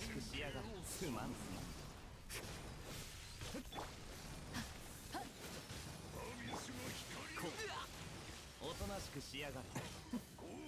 しくがるすまんすまんおとなしくしやがる。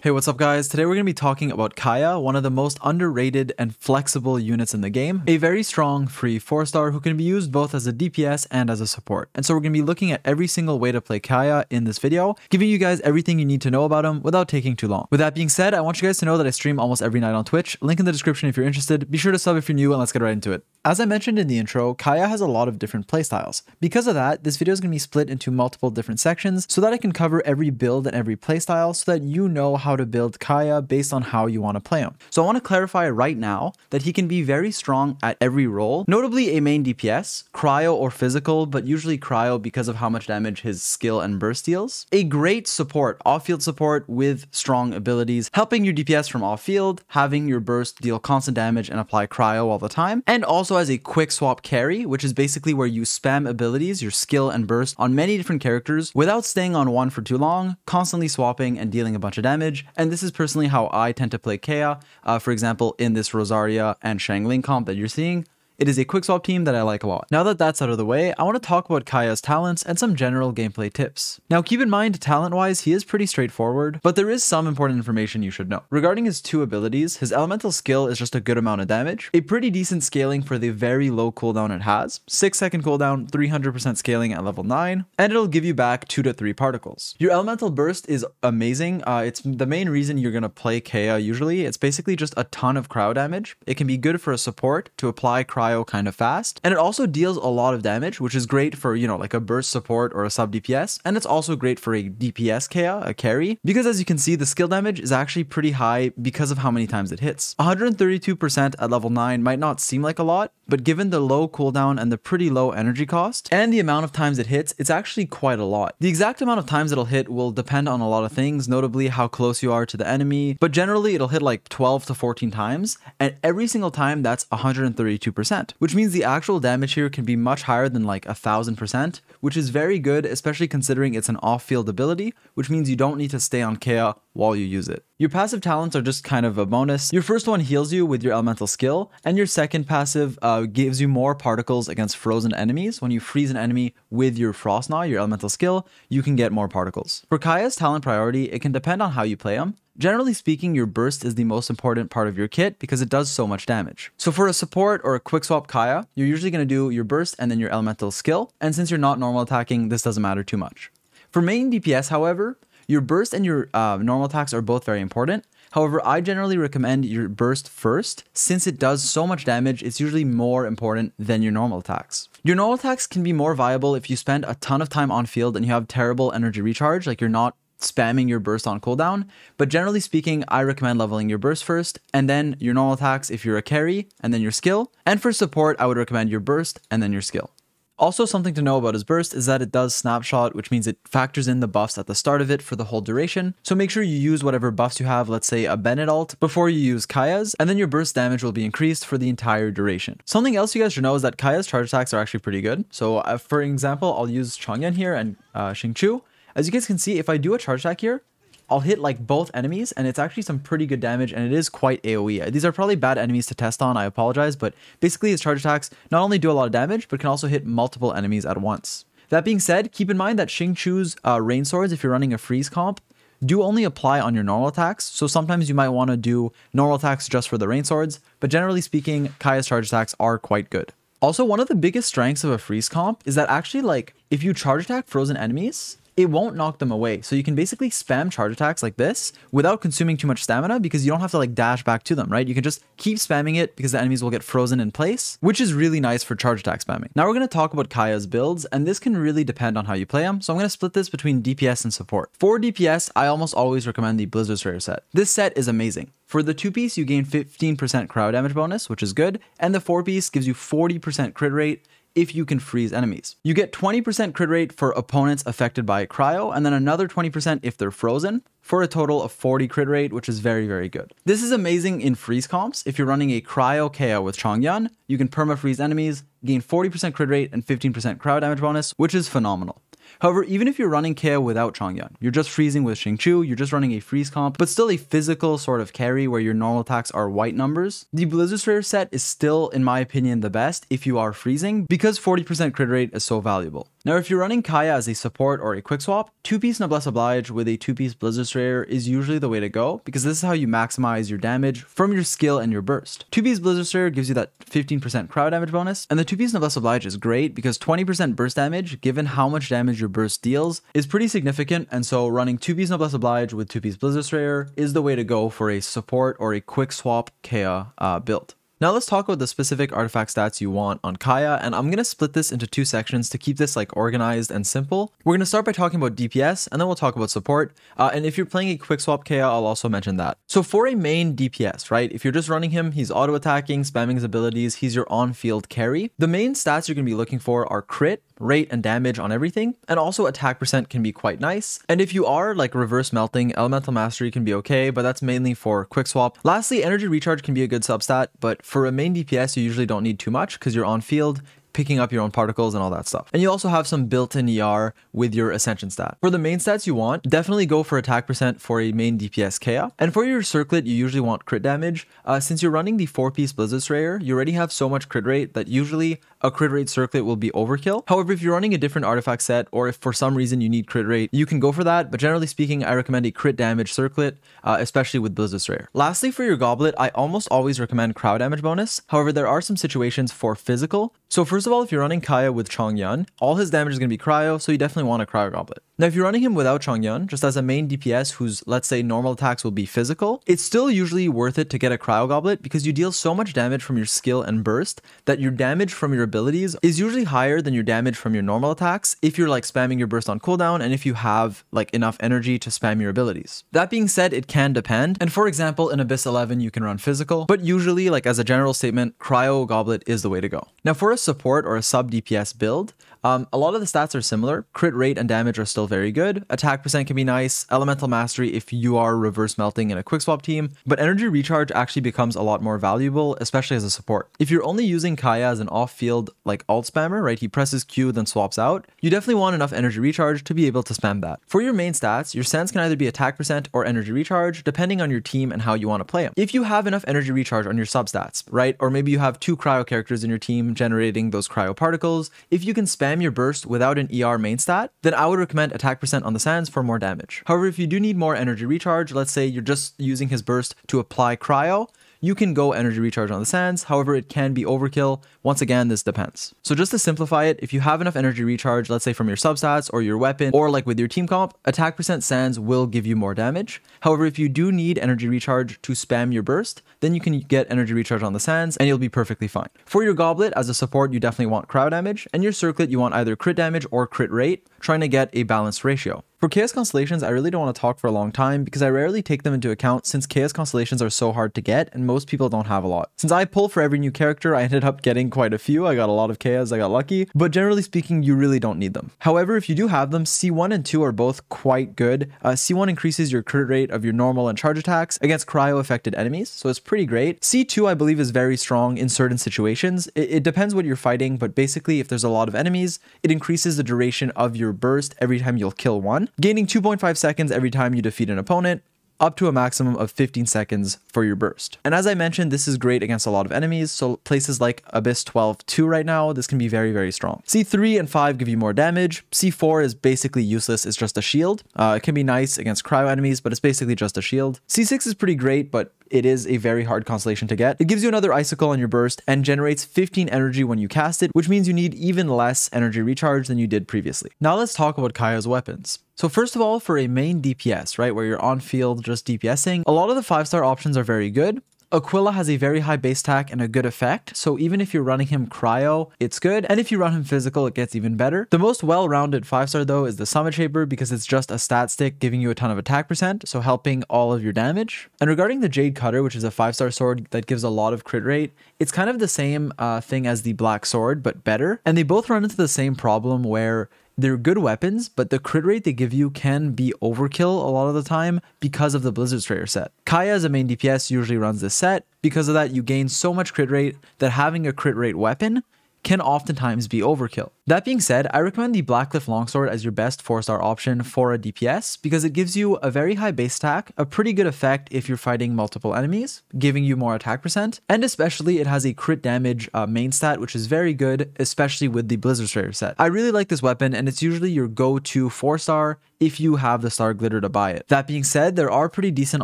Hey, what's up guys? Today we're going to be talking about Kaya, one of the most underrated and flexible units in the game. A very strong free 4-star who can be used both as a DPS and as a support. And so we're going to be looking at every single way to play Kaya in this video, giving you guys everything you need to know about him without taking too long. With that being said, I want you guys to know that I stream almost every night on Twitch. Link in the description if you're interested. Be sure to sub if you're new and let's get right into it. As I mentioned in the intro, Kaya has a lot of different playstyles. Because of that, this video is going to be split into multiple different sections so that I can cover every build and every playstyle so that you know how to build Kaya based on how you want to play him. So I want to clarify right now that he can be very strong at every role, notably a main DPS, cryo or physical, but usually cryo because of how much damage his skill and burst deals. A great support, off-field support with strong abilities, helping your DPS from off-field, having your burst deal constant damage and apply cryo all the time, and also as a quick swap carry, which is basically where you spam abilities, your skill and burst on many different characters without staying on one for too long, constantly swapping and dealing a bunch of damage. And this is personally how I tend to play Kea. Uh, for example, in this Rosaria and Xiangling comp that you're seeing, it is a quick swap team that I like a lot. Now that that's out of the way, I want to talk about Kaya's talents and some general gameplay tips. Now keep in mind, talent-wise, he is pretty straightforward, but there is some important information you should know. Regarding his two abilities, his elemental skill is just a good amount of damage, a pretty decent scaling for the very low cooldown it has, 6 second cooldown, 300% scaling at level 9, and it'll give you back 2 to 3 particles. Your elemental burst is amazing, uh, it's the main reason you're going to play Kaya usually, it's basically just a ton of cryo damage. It can be good for a support to apply cryo cryo kind of fast. And it also deals a lot of damage, which is great for, you know, like a burst support or a sub DPS. And it's also great for a DPS Kea, a carry, because as you can see, the skill damage is actually pretty high because of how many times it hits. 132% at level 9 might not seem like a lot, but given the low cooldown and the pretty low energy cost, and the amount of times it hits, it's actually quite a lot. The exact amount of times it'll hit will depend on a lot of things, notably how close you are to the enemy, but generally it'll hit like 12 to 14 times, and every single time that's 132% which means the actual damage here can be much higher than like a thousand percent, which is very good, especially considering it's an off-field ability, which means you don't need to stay on Kea while you use it. Your passive talents are just kind of a bonus. Your first one heals you with your elemental skill, and your second passive uh, gives you more particles against frozen enemies. When you freeze an enemy with your Frostgnaw, your elemental skill, you can get more particles. For Kaya's talent priority, it can depend on how you play him. Generally speaking, your burst is the most important part of your kit because it does so much damage. So for a support or a quick swap Kaya, you're usually going to do your burst and then your elemental skill, and since you're not normal attacking, this doesn't matter too much. For main DPS, however, your burst and your uh, normal attacks are both very important. However, I generally recommend your burst first. Since it does so much damage, it's usually more important than your normal attacks. Your normal attacks can be more viable if you spend a ton of time on field and you have terrible energy recharge, like you're not spamming your burst on cooldown. But generally speaking, I recommend leveling your burst first, and then your normal attacks if you're a carry, and then your skill. And for support, I would recommend your burst and then your skill. Also, something to know about his burst is that it does snapshot, which means it factors in the buffs at the start of it for the whole duration. So make sure you use whatever buffs you have, let's say a Bennett alt, before you use Kaya's, and then your burst damage will be increased for the entire duration. Something else you guys should know is that Kaya's charge attacks are actually pretty good. So uh, for example, I'll use Chongyun here and uh, Xingqiu. As you guys can see, if I do a charge attack here, I'll hit like both enemies and it's actually some pretty good damage and it is quite AoE. These are probably bad enemies to test on, I apologize, but basically his charge attacks not only do a lot of damage, but can also hit multiple enemies at once. That being said, keep in mind that Xingqiu's uh, rain swords, if you're running a freeze comp, do only apply on your normal attacks, so sometimes you might want to do normal attacks just for the rain swords, but generally speaking, Kaya's charge attacks are quite good. Also, one of the biggest strengths of a freeze comp is that actually like, if you charge attack frozen enemies, it won't knock them away. So you can basically spam charge attacks like this without consuming too much stamina because you don't have to like dash back to them, right? You can just keep spamming it because the enemies will get frozen in place, which is really nice for charge attack spamming. Now we're going to talk about Kaya's builds, and this can really depend on how you play them. So I'm going to split this between DPS and support. For DPS, I almost always recommend the Blizzard Strayer set. This set is amazing. For the 2 piece, you gain 15% cryo damage bonus, which is good, and the 4 piece gives you 40% crit rate if you can freeze enemies. You get 20% crit rate for opponents affected by cryo, and then another 20% if they're frozen, for a total of 40 crit rate, which is very, very good. This is amazing in freeze comps. If you're running a cryo KO with Chongyun, you can perma freeze enemies, gain 40% crit rate and 15% cryo damage bonus, which is phenomenal. However, even if you're running Kaeya without Chongyun, you're just freezing with Xingqiu, you're just running a freeze comp, but still a physical sort of carry where your normal attacks are white numbers, the Blizzard Strayer set is still, in my opinion, the best if you are freezing because 40% crit rate is so valuable. Now, if you're running Kaya as a support or a quick swap, two-piece Noblesse Oblige with a two-piece Blizzard Strayer is usually the way to go because this is how you maximize your damage from your skill and your burst. Two-piece Blizzard Strayer gives you that 15% cryo damage bonus, and the two-piece Noblesse Oblige is great because 20% burst damage, given how much damage your burst deals, is pretty significant, and so running two-piece Noblesse Oblige with two-piece Blizzard Strayer is the way to go for a support or a quick swap Kaya uh, build. Now let's talk about the specific artifact stats you want on Kaya, and I'm going to split this into two sections to keep this like organized and simple. We're going to start by talking about DPS, and then we'll talk about support. Uh, and if you're playing a quick swap Kaya, I'll also mention that. So for a main DPS, right, if you're just running him, he's auto attacking, spamming his abilities, he's your on-field carry. The main stats you're going to be looking for are crit, rate and damage on everything, and also attack percent can be quite nice. And if you are like reverse melting, elemental mastery can be okay, but that's mainly for quick swap. Lastly, energy recharge can be a good substat, but for a main DPS, you usually don't need too much because you're on field picking up your own particles and all that stuff. And you also have some built-in ER with your Ascension stat. For the main stats you want, definitely go for attack percent for a main DPS Kaeya. And for your circlet, you usually want crit damage. Uh, since you're running the 4-piece Blizzard Strayer, you already have so much crit rate that usually a crit rate circlet will be overkill. However, if you're running a different artifact set, or if for some reason you need crit rate, you can go for that. But generally speaking, I recommend a crit damage circlet, uh, especially with Blizzard Strayer. Lastly, for your goblet, I almost always recommend cryo damage bonus. However, there are some situations for physical. So first of all, if you're running Kaeya with Chongyun, all his damage is going to be cryo, so you definitely want a cryo goblet. Now, if you're running him without Chongyun, just as a main DPS whose, let's say, normal attacks will be physical, it's still usually worth it to get a Cryo Goblet because you deal so much damage from your skill and burst that your damage from your abilities is usually higher than your damage from your normal attacks if you're like spamming your burst on cooldown and if you have like enough energy to spam your abilities. That being said, it can depend. And for example, in Abyss 11, you can run physical, but usually, like as a general statement, Cryo Goblet is the way to go. Now, for a support or a sub DPS build, um, a lot of the stats are similar. Crit rate and damage are still very good. Attack percent can be nice. Elemental mastery if you are reverse melting in a quick swap team. But energy recharge actually becomes a lot more valuable, especially as a support. If you're only using Kaya as an off-field like alt spammer, right? He presses Q then swaps out. You definitely want enough energy recharge to be able to spam that. For your main stats, your sands can either be attack percent or energy recharge, depending on your team and how you want to play him. If you have enough energy recharge on your substats, right? Or maybe you have two cryo characters in your team generating those cryo particles, if you can spam your burst without an ER main stat, then I would recommend attack percent on the sands for more damage. However, if you do need more energy recharge, let's say you're just using his burst to apply cryo, you can go energy recharge on the sands. However, it can be overkill. Once again, this depends. So just to simplify it, if you have enough energy recharge, let's say from your substats or your weapon, or like with your team comp, attack percent sands will give you more damage. However, if you do need energy recharge to spam your burst, then you can get energy recharge on the sands and you'll be perfectly fine. For your goblet, as a support, you definitely want cryo damage, and your circlet, you want either crit damage or crit rate, trying to get a balanced ratio. For Chaos Constellations, I really don't want to talk for a long time because I rarely take them into account since Chaos Constellations are so hard to get and most people don't have a lot. Since I pull for every new character, I ended up getting quite a few. I got a lot of Chaos, I got lucky, but generally speaking, you really don't need them. However, if you do have them, C1 and 2 are both quite good. Uh, C1 increases your crit rate of your normal and charge attacks against cryo affected enemies, so it's pretty great. C2, I believe, is very strong in certain situations. It, it depends what you're fighting, but basically, if there's a lot of enemies, it increases the duration of your burst every time you'll kill one gaining 2.5 seconds every time you defeat an opponent, up to a maximum of 15 seconds for your burst. And as I mentioned, this is great against a lot of enemies, so places like Abyss 12 2 right now, this can be very, very strong. C3 and 5 give you more damage. C4 is basically useless, it's just a shield. Uh, it can be nice against cryo enemies, but it's basically just a shield. C6 is pretty great, but it is a very hard constellation to get. It gives you another icicle on your burst and generates 15 energy when you cast it, which means you need even less energy recharge than you did previously. Now let's talk about Kaeya's weapons. So first of all, for a main DPS, right, where you're on field just DPSing, a lot of the 5-star options are very good, Aquila has a very high base attack and a good effect, so even if you're running him cryo, it's good, and if you run him physical, it gets even better. The most well-rounded 5-star though is the Summit Shaper because it's just a stat stick giving you a ton of attack percent, so helping all of your damage. And regarding the Jade Cutter, which is a 5-star sword that gives a lot of crit rate, it's kind of the same uh, thing as the Black Sword, but better. And they both run into the same problem where they're good weapons, but the crit rate they give you can be overkill a lot of the time because of the Blizzard Strayer set. Kaeya as a main DPS usually runs this set. Because of that, you gain so much crit rate that having a crit rate weapon can oftentimes be overkill. That being said, I recommend the Blackcliff Longsword as your best 4-star option for a DPS because it gives you a very high base attack, a pretty good effect if you're fighting multiple enemies, giving you more attack percent, and especially it has a crit damage uh, main stat which is very good, especially with the Blizzard Strayer set. I really like this weapon and it's usually your go-to 4-star if you have the star glitter to buy it. That being said, there are pretty decent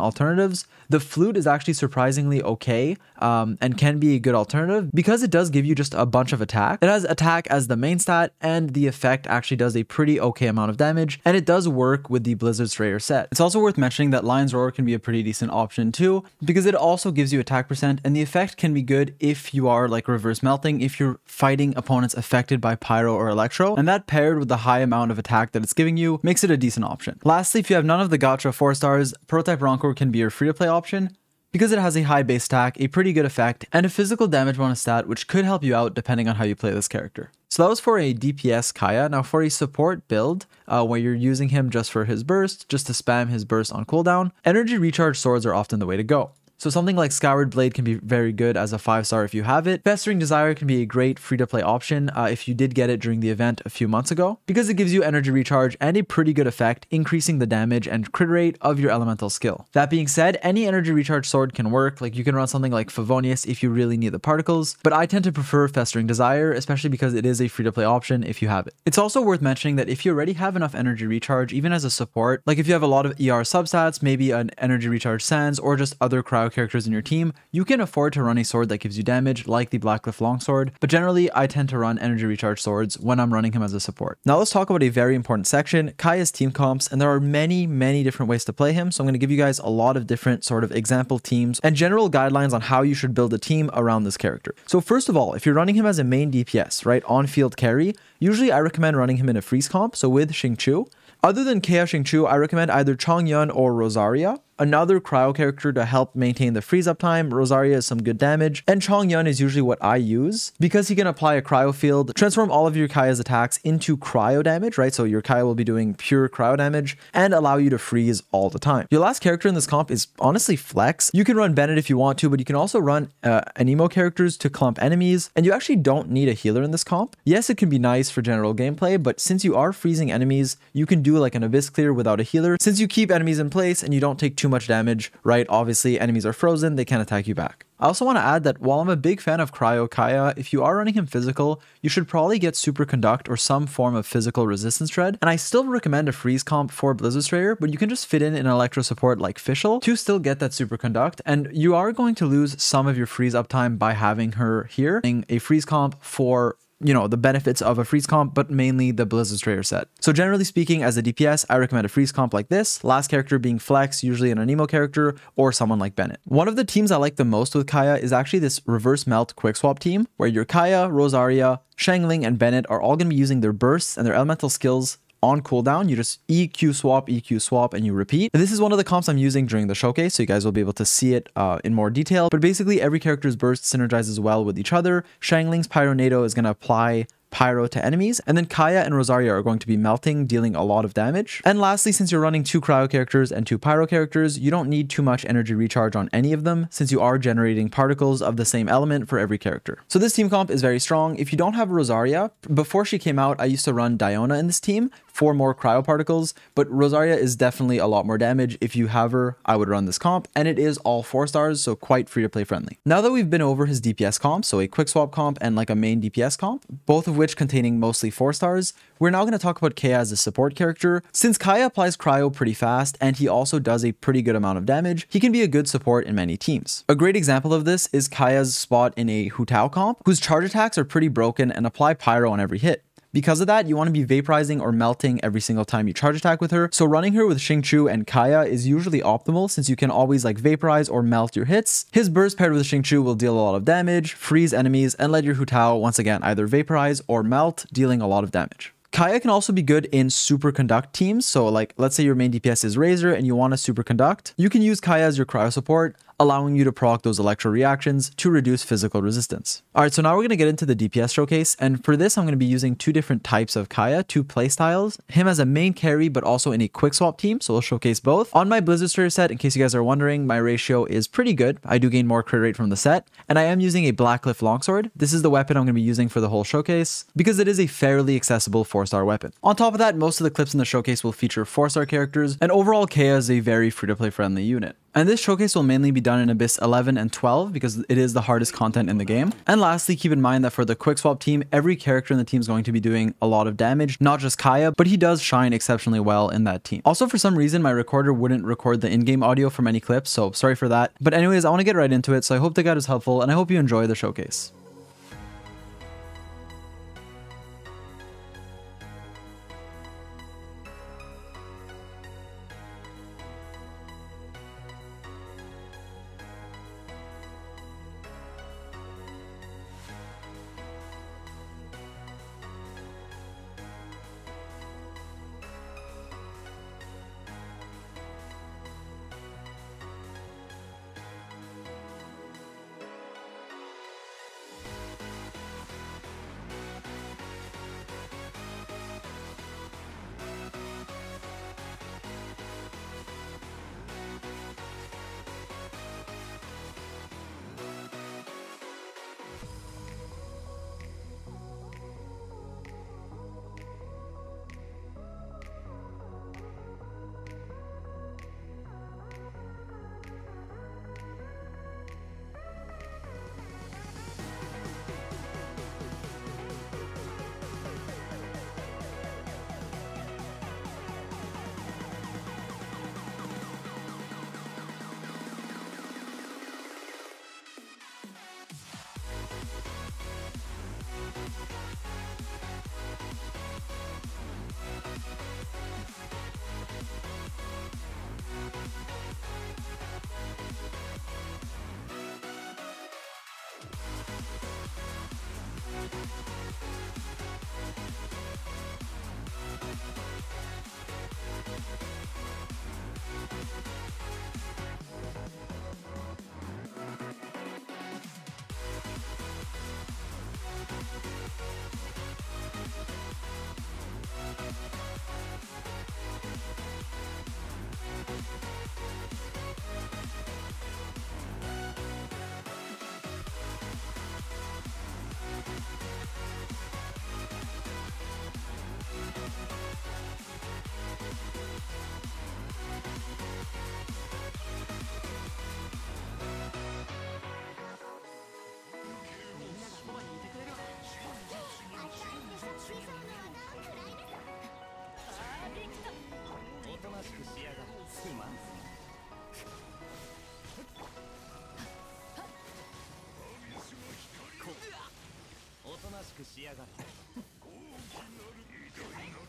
alternatives. The flute is actually surprisingly okay um, and can be a good alternative because it does give you just a bunch of attack. It has attack as the main stat and the effect actually does a pretty okay amount of damage and it does work with the Blizzard Strayer set. It's also worth mentioning that Lion's Roar can be a pretty decent option too because it also gives you attack percent and the effect can be good if you are like reverse melting, if you're fighting opponents affected by Pyro or Electro and that paired with the high amount of attack that it's giving you makes it a decent option. Lastly, if you have none of the gacha 4 stars, Prototype Rancor can be your free to play option because it has a high base attack, a pretty good effect, and a physical damage bonus stat which could help you out depending on how you play this character. So that was for a DPS Kaya. Now for a support build, uh, where you're using him just for his burst, just to spam his burst on cooldown, energy recharge swords are often the way to go. So something like Skyward Blade can be very good as a 5 star if you have it. Festering Desire can be a great free to play option uh, if you did get it during the event a few months ago, because it gives you energy recharge and a pretty good effect, increasing the damage and crit rate of your elemental skill. That being said, any energy recharge sword can work, like you can run something like Favonius if you really need the particles, but I tend to prefer Festering Desire, especially because it is a free to play option if you have it. It's also worth mentioning that if you already have enough energy recharge, even as a support, like if you have a lot of ER substats, maybe an energy recharge sands, or just other cryo characters in your team, you can afford to run a sword that gives you damage, like the Blackcliff Longsword, but generally I tend to run energy recharge swords when I'm running him as a support. Now let's talk about a very important section, Kaya's team comps, and there are many, many different ways to play him, so I'm going to give you guys a lot of different sort of example teams and general guidelines on how you should build a team around this character. So first of all, if you're running him as a main DPS, right, on-field carry, usually I recommend running him in a freeze comp, so with Xingqiu. Other than Kaeya Chu, I recommend either Chongyun or Rosaria. Another cryo character to help maintain the freeze up time, Rosaria is some good damage, and Chongyun is usually what I use because he can apply a cryo field, transform all of your Kaeya's attacks into cryo damage, right? So your Kaeya will be doing pure cryo damage and allow you to freeze all the time. Your last character in this comp is honestly Flex. You can run Bennett if you want to, but you can also run uh, Anemo characters to clump enemies, and you actually don't need a healer in this comp. Yes, it can be nice for general gameplay, but since you are freezing enemies, you can do like an Abyss clear without a healer. Since you keep enemies in place and you don't take too much damage, right? Obviously, enemies are frozen, they can't attack you back. I also want to add that while I'm a big fan of Cryo Kaeya, if you are running him physical, you should probably get Superconduct or some form of physical resistance shred. And I still recommend a freeze comp for Blizzard Strayer, but you can just fit in an electro support like Fischl to still get that Superconduct, And you are going to lose some of your freeze uptime by having her here. A freeze comp for you know, the benefits of a freeze comp, but mainly the Blizzard Strayer set. So generally speaking, as a DPS, I recommend a freeze comp like this, last character being Flex, usually an Anemo character, or someone like Bennett. One of the teams I like the most with Kaya is actually this reverse melt quick swap team, where your Kaya, Rosaria, Xiangling, and Bennett are all going to be using their bursts and their elemental skills on cooldown, you just EQ swap, EQ swap, and you repeat. And this is one of the comps I'm using during the showcase, so you guys will be able to see it uh, in more detail. But basically, every character's burst synergizes well with each other. Xiangling's Pyronado is going to apply Pyro to enemies, and then Kaya and Rosaria are going to be melting, dealing a lot of damage. And lastly, since you're running two Cryo characters and two Pyro characters, you don't need too much energy recharge on any of them, since you are generating particles of the same element for every character. So this team comp is very strong. If you don't have Rosaria, before she came out, I used to run Diona in this team for more cryo particles, but Rosaria is definitely a lot more damage. If you have her, I would run this comp, and it is all 4 stars, so quite free to play friendly. Now that we've been over his DPS comp, so a quick swap comp and like a main DPS comp, both of which containing mostly 4 stars, we're now going to talk about Kaya as a support character. Since Kaya applies cryo pretty fast, and he also does a pretty good amount of damage, he can be a good support in many teams. A great example of this is Kaya's spot in a Hu Tao comp, whose charge attacks are pretty broken and apply pyro on every hit. Because of that, you want to be vaporizing or melting every single time you charge attack with her. So running her with Xingqiu and Kaya is usually optimal since you can always like vaporize or melt your hits. His burst paired with Xingqiu will deal a lot of damage, freeze enemies, and let your Hu Tao once again either vaporize or melt, dealing a lot of damage. Kaya can also be good in superconduct teams. So like, let's say your main DPS is Razor and you want to superconduct. You can use Kaya as your cryo support. Allowing you to proc those electro reactions to reduce physical resistance. Alright, so now we're going to get into the DPS showcase, and for this I'm going to be using two different types of Kaya, two playstyles, him as a main carry but also in a quick swap team, so we'll showcase both. On my Blizzard Destroyer set, in case you guys are wondering, my ratio is pretty good. I do gain more crit rate from the set, and I am using a Blackcliff Longsword. This is the weapon I'm going to be using for the whole showcase, because it is a fairly accessible 4-star weapon. On top of that, most of the clips in the showcase will feature 4-star characters, and overall Kaya is a very free-to-play friendly unit. And this showcase will mainly be done in Abyss 11 and 12 because it is the hardest content in the game. And lastly, keep in mind that for the quick swap team, every character in the team is going to be doing a lot of damage, not just Kaeya, but he does shine exceptionally well in that team. Also, for some reason, my recorder wouldn't record the in-game audio from any clips, so sorry for that. But anyways, I want to get right into it, so I hope the guide was helpful, and I hope you enjoy the showcase.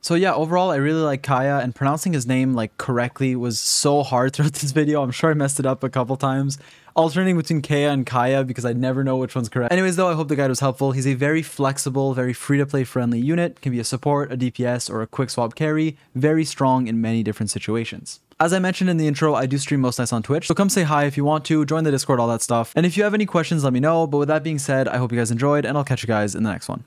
So yeah, overall, I really like Kaya, and pronouncing his name like correctly was so hard throughout this video. I'm sure I messed it up a couple times. Alternating between Kaeya and Kaya because I never know which one's correct. Anyways, though, I hope the guide was helpful. He's a very flexible, very free-to-play friendly unit. Can be a support, a DPS, or a quick swap carry. Very strong in many different situations. As I mentioned in the intro, I do stream most nights on Twitch, so come say hi if you want to, join the Discord, all that stuff. And if you have any questions, let me know. But with that being said, I hope you guys enjoyed, and I'll catch you guys in the next one.